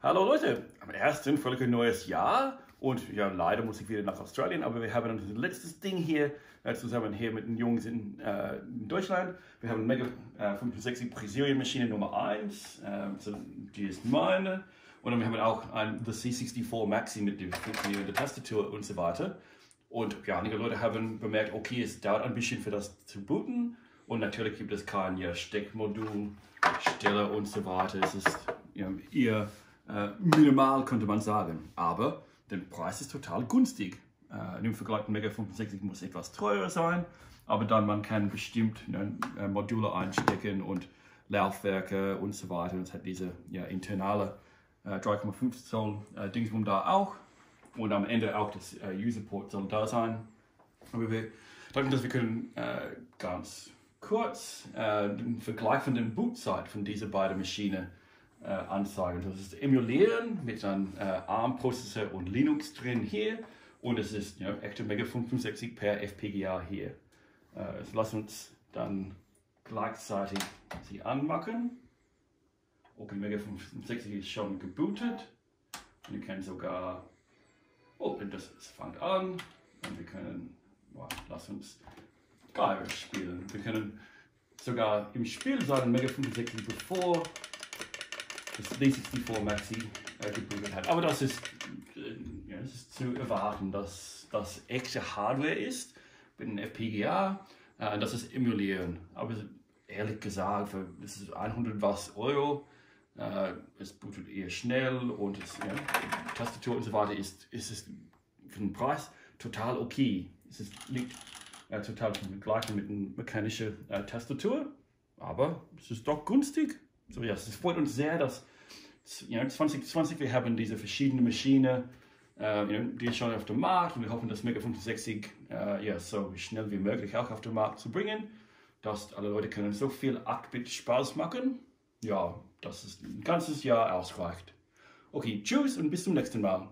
Hallo Leute, am ersten völlig neues Jahr und ja, leider muss ich wieder nach Australien, aber wir haben ein letztes Ding hier äh, zusammen hier mit den Jungs in, äh, in Deutschland. Wir haben Mega äh, 65 Brazilian Maschine Nummer 1, äh, so, die ist meine. Und dann haben wir auch ein The C64 Maxi mit dem funktionierenden Tastatur und so weiter. Und ja, einige Leute haben bemerkt, okay, es dauert ein bisschen für das zu booten. Und natürlich gibt es kein ja, Steckmodul, Stelle und so weiter. Es ist ja, eher äh, minimal, könnte man sagen. Aber der Preis ist total günstig. Äh, Im Vergleich zu Mega 65 muss etwas teurer sein, aber dann man kann bestimmt ne, äh, Module einstecken und Laufwerke und so weiter. Und es hat diese ja, internale äh, 3,5 Zoll äh, Dingsbum da auch. Und am Ende auch das äh, Userport soll da sein. Aber wir denken, dass wir können äh, ganz kurz äh, den Vergleich von der Bootzeit von diesen beiden Maschinen äh, anzeigen. Das ist emulieren mit einem äh, ARM-Prozessor und Linux drin hier und es ist ja, echte Mega 65 per FPGA hier. Äh, lass uns dann gleichzeitig sie anmachen. Okay, Mega 65 ist schon gebootet. Und wir können sogar, oh, das, fängt an und wir können, wow, lass uns Geige spielen. Wir können sogar im Spiel sein, Mega 65 bevor das D64 Maxi äh, gebootet hat. Aber das ist, äh, ja, das ist zu erwarten, dass das echte Hardware ist mit einem FPGA äh, und das ist emulieren. Aber ehrlich gesagt, für das ist 100 was Euro. Äh, es bootet eher schnell und es, ja, Tastatur und so weiter ist, ist es für den Preis total okay. Es ist, liegt äh, total vergleichen mit einer mechanischen äh, Tastatur, aber es ist doch günstig. So ja, es freut uns sehr, dass you know, 2020 wir haben diese verschiedenen Maschinen, äh, you know, die schon auf dem Markt und wir hoffen, dass Mega 65 äh, ja, so schnell wie möglich auch auf den Markt zu bringen, dass alle Leute können so viel 8-Bit Spaß machen, ja, dass es ein ganzes Jahr ausreicht. Okay, tschüss und bis zum nächsten Mal.